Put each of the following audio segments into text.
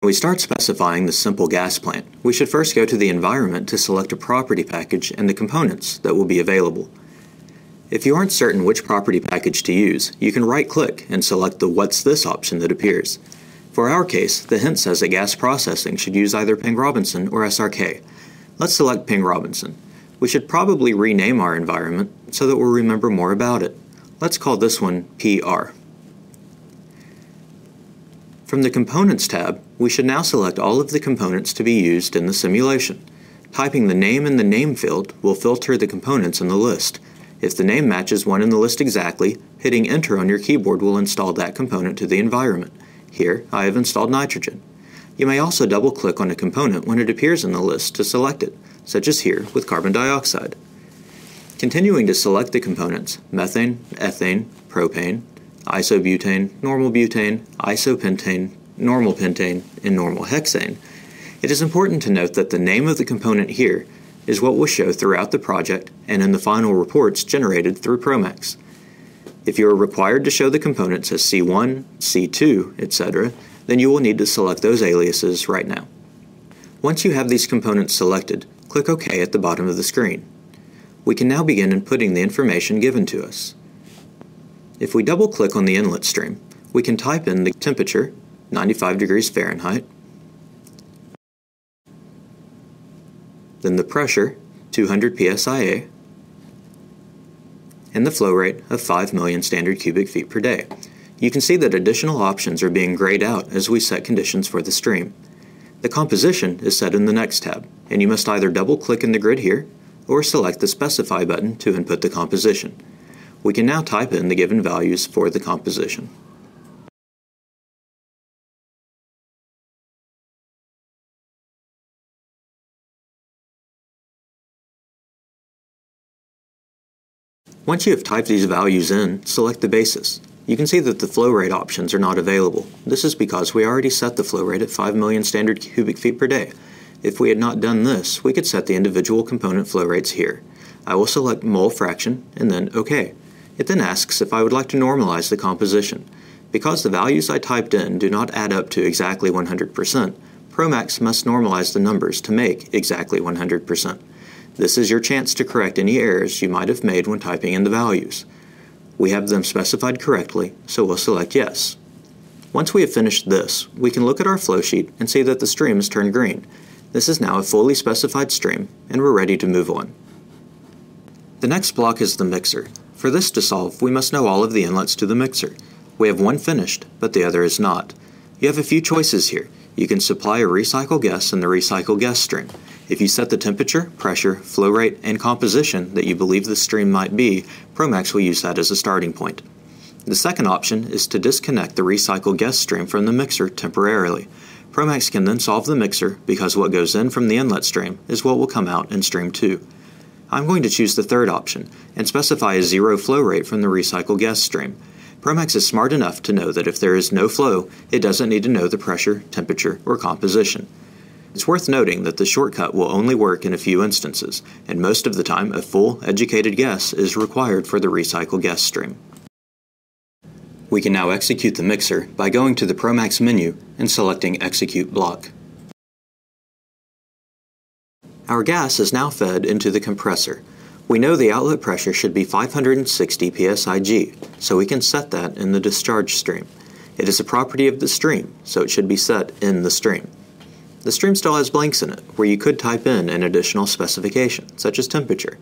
When we start specifying the simple gas plant, we should first go to the environment to select a property package and the components that will be available. If you aren't certain which property package to use, you can right-click and select the What's This option that appears. For our case, the hint says that gas processing should use either Peng Robinson or SRK. Let's select Peng Robinson. We should probably rename our environment so that we'll remember more about it. Let's call this one PR. From the Components tab, we should now select all of the components to be used in the simulation. Typing the name in the name field will filter the components in the list. If the name matches one in the list exactly, hitting enter on your keyboard will install that component to the environment. Here, I have installed nitrogen. You may also double click on a component when it appears in the list to select it, such as here with carbon dioxide. Continuing to select the components, methane, ethane, propane, isobutane, normal butane, isopentane, normal pentane, and normal hexane, it is important to note that the name of the component here is what will show throughout the project and in the final reports generated through Promax. If you are required to show the components as C1, C2, etc., then you will need to select those aliases right now. Once you have these components selected, click OK at the bottom of the screen. We can now begin inputting the information given to us. If we double click on the inlet stream, we can type in the temperature, 95 degrees Fahrenheit, then the pressure, 200 psia, and the flow rate of 5 million standard cubic feet per day. You can see that additional options are being grayed out as we set conditions for the stream. The composition is set in the next tab, and you must either double click in the grid here or select the Specify button to input the composition. We can now type in the given values for the composition. Once you have typed these values in, select the basis. You can see that the flow rate options are not available. This is because we already set the flow rate at 5 million standard cubic feet per day. If we had not done this, we could set the individual component flow rates here. I will select mole fraction and then OK. It then asks if I would like to normalize the composition. Because the values I typed in do not add up to exactly 100%, Promax must normalize the numbers to make exactly 100%. This is your chance to correct any errors you might have made when typing in the values. We have them specified correctly, so we'll select yes. Once we have finished this, we can look at our flowsheet and see that the stream has turned green. This is now a fully specified stream, and we're ready to move on. The next block is the mixer. For this to solve, we must know all of the inlets to the mixer. We have one finished, but the other is not. You have a few choices here. You can supply a recycle gas in the recycle gas stream. If you set the temperature, pressure, flow rate, and composition that you believe the stream might be, Promax will use that as a starting point. The second option is to disconnect the recycle gas stream from the mixer temporarily. Promax can then solve the mixer because what goes in from the inlet stream is what will come out in stream 2. I'm going to choose the third option and specify a zero flow rate from the recycle gas stream. Promax is smart enough to know that if there is no flow, it doesn't need to know the pressure, temperature, or composition. It's worth noting that the shortcut will only work in a few instances, and most of the time a full, educated guess is required for the recycle guess stream. We can now execute the mixer by going to the Promax menu and selecting Execute Block. Our gas is now fed into the compressor, we know the outlet pressure should be 560 psig, so we can set that in the discharge stream. It is a property of the stream, so it should be set in the stream. The stream still has blanks in it, where you could type in an additional specification, such as temperature.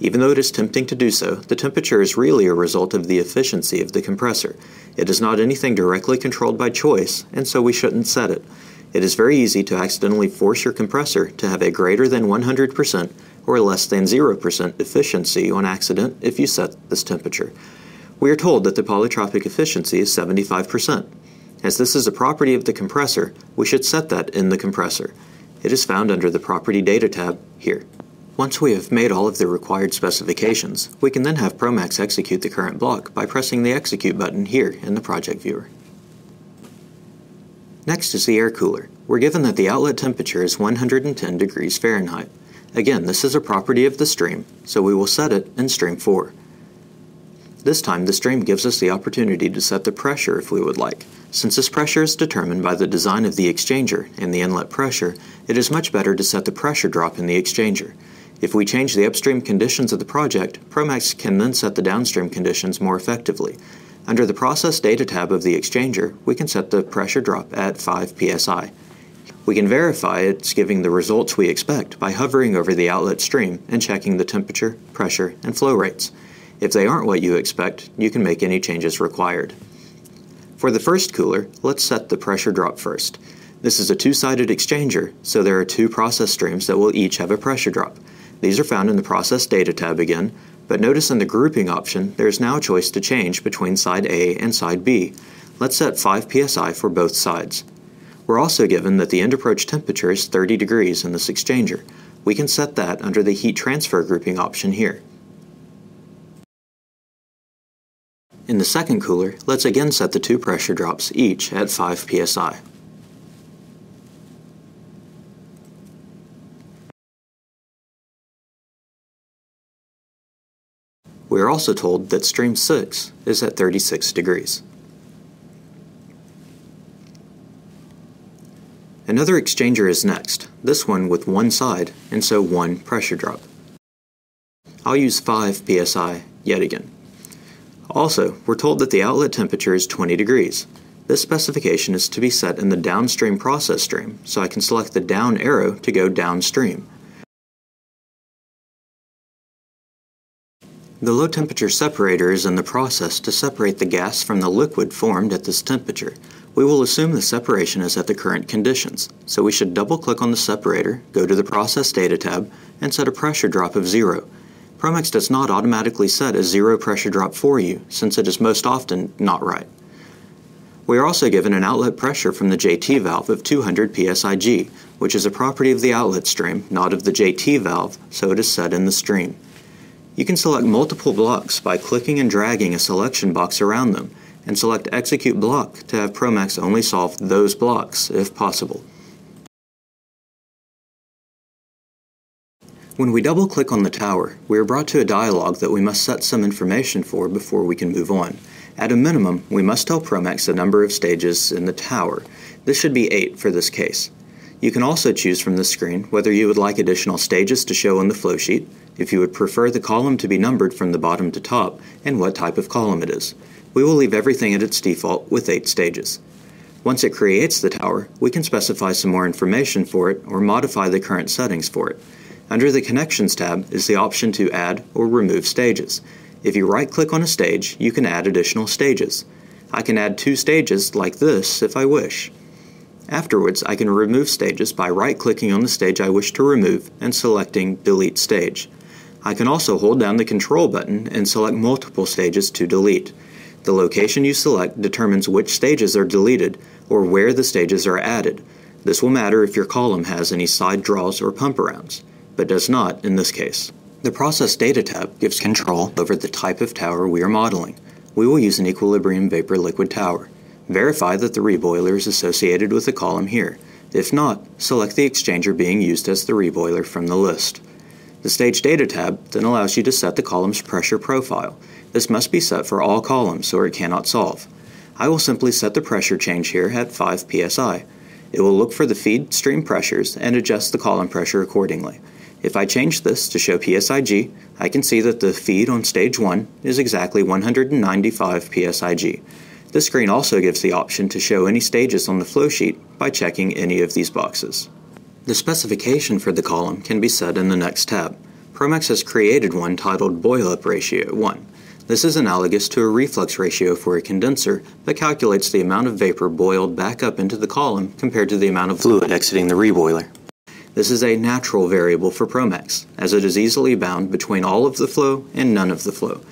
Even though it is tempting to do so, the temperature is really a result of the efficiency of the compressor. It is not anything directly controlled by choice, and so we shouldn't set it. It is very easy to accidentally force your compressor to have a greater than 100% or less than 0% efficiency on accident if you set this temperature. We are told that the polytropic efficiency is 75%. As this is a property of the compressor, we should set that in the compressor. It is found under the Property Data tab here. Once we have made all of the required specifications, we can then have Promax execute the current block by pressing the Execute button here in the project viewer. Next is the air cooler. We're given that the outlet temperature is 110 degrees Fahrenheit. Again, this is a property of the stream, so we will set it in stream 4. This time the stream gives us the opportunity to set the pressure if we would like. Since this pressure is determined by the design of the exchanger and the inlet pressure, it is much better to set the pressure drop in the exchanger. If we change the upstream conditions of the project, Promax can then set the downstream conditions more effectively. Under the Process Data tab of the exchanger, we can set the pressure drop at 5 psi. We can verify it's giving the results we expect by hovering over the outlet stream and checking the temperature, pressure, and flow rates. If they aren't what you expect, you can make any changes required. For the first cooler, let's set the pressure drop first. This is a two-sided exchanger, so there are two process streams that will each have a pressure drop. These are found in the Process Data tab again, but notice in the grouping option there is now a choice to change between side A and side B. Let's set 5 psi for both sides. We're also given that the end approach temperature is 30 degrees in this exchanger. We can set that under the heat transfer grouping option here. In the second cooler, let's again set the two pressure drops each at 5 psi. We are also told that stream 6 is at 36 degrees. Another exchanger is next, this one with one side, and so one pressure drop. I'll use 5 psi yet again. Also, we're told that the outlet temperature is 20 degrees. This specification is to be set in the downstream process stream, so I can select the down arrow to go downstream. The low temperature separator is in the process to separate the gas from the liquid formed at this temperature. We will assume the separation is at the current conditions, so we should double click on the separator, go to the Process Data tab, and set a pressure drop of zero. Promax does not automatically set a zero pressure drop for you, since it is most often not right. We are also given an outlet pressure from the JT valve of 200 psig, which is a property of the outlet stream, not of the JT valve, so it is set in the stream. You can select multiple blocks by clicking and dragging a selection box around them, and select Execute Block to have Promax only solve those blocks, if possible. When we double-click on the tower, we are brought to a dialog that we must set some information for before we can move on. At a minimum, we must tell Promax the number of stages in the tower. This should be 8 for this case. You can also choose from this screen whether you would like additional stages to show on the flowsheet, if you would prefer the column to be numbered from the bottom to top, and what type of column it is. We will leave everything at its default with 8 stages. Once it creates the tower, we can specify some more information for it or modify the current settings for it. Under the Connections tab is the option to add or remove stages. If you right-click on a stage, you can add additional stages. I can add two stages like this if I wish. Afterwards, I can remove stages by right-clicking on the stage I wish to remove and selecting Delete Stage. I can also hold down the Control button and select multiple stages to delete. The location you select determines which stages are deleted or where the stages are added. This will matter if your column has any side draws or pump arounds, but does not in this case. The Process Data tab gives control over the type of tower we are modeling. We will use an equilibrium vapor liquid tower. Verify that the reboiler is associated with the column here. If not, select the exchanger being used as the reboiler from the list. The Stage Data tab then allows you to set the column's pressure profile. This must be set for all columns or it cannot solve. I will simply set the pressure change here at 5 psi. It will look for the feed stream pressures and adjust the column pressure accordingly. If I change this to show PSIG, I can see that the feed on stage 1 is exactly 195 PSIG. This screen also gives the option to show any stages on the flow sheet by checking any of these boxes. The specification for the column can be set in the next tab. Promax has created one titled Boil-Up Ratio 1. This is analogous to a reflux ratio for a condenser that calculates the amount of vapor boiled back up into the column compared to the amount of fluid exiting the reboiler. This is a natural variable for Promax, as it is easily bound between all of the flow and none of the flow.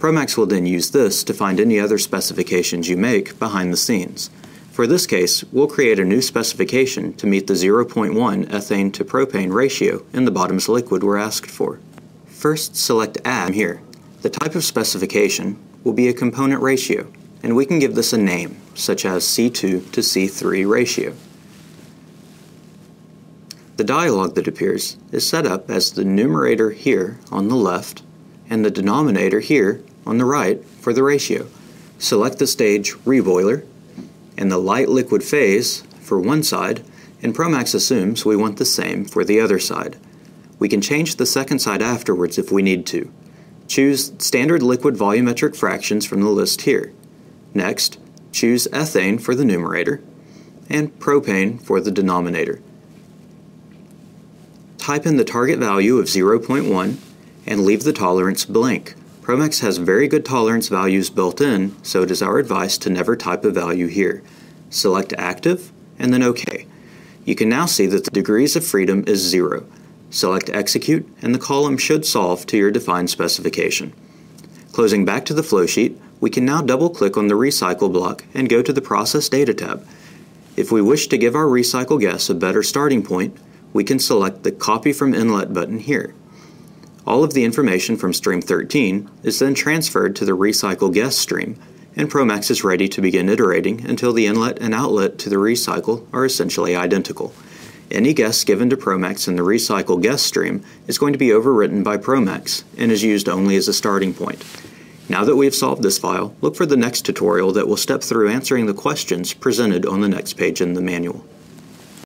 Promax will then use this to find any other specifications you make behind the scenes. For this case, we'll create a new specification to meet the 0.1 ethane to propane ratio in the bottom's liquid we're asked for. First, select Add here. The type of specification will be a component ratio, and we can give this a name, such as C2 to C3 ratio. The dialog that appears is set up as the numerator here on the left and the denominator here on the right for the ratio. Select the stage reboiler and the light liquid phase for one side, and Promax assumes we want the same for the other side. We can change the second side afterwards if we need to. Choose standard liquid volumetric fractions from the list here. Next, choose ethane for the numerator and propane for the denominator. Type in the target value of 0.1 and leave the tolerance blank. Promax has very good tolerance values built in, so it is our advice to never type a value here. Select Active and then OK. You can now see that the degrees of freedom is zero. Select Execute and the column should solve to your defined specification. Closing back to the flowsheet, we can now double click on the Recycle block and go to the Process Data tab. If we wish to give our recycle guess a better starting point, we can select the Copy from Inlet button here. All of the information from stream 13 is then transferred to the recycle Guess stream, and Promax is ready to begin iterating until the inlet and outlet to the recycle are essentially identical. Any guess given to Promax in the recycle guess stream is going to be overwritten by Promax and is used only as a starting point. Now that we have solved this file, look for the next tutorial that will step through answering the questions presented on the next page in the manual.